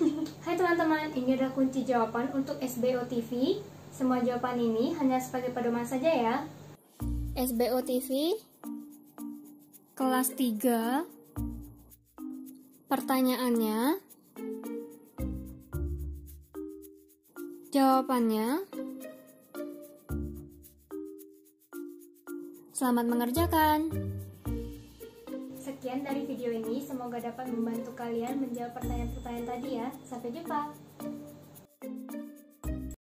Hai teman-teman, ini adalah kunci jawaban untuk SBO TV Semua jawaban ini hanya sebagai pedoman saja ya. SBO TV Kelas 3 Pertanyaannya Jawabannya Selamat mengerjakan Sekian dari video ini, semoga dapat membantu kalian menjawab pertanyaan-pertanyaan tadi ya. Sampai jumpa!